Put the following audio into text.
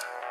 Bye.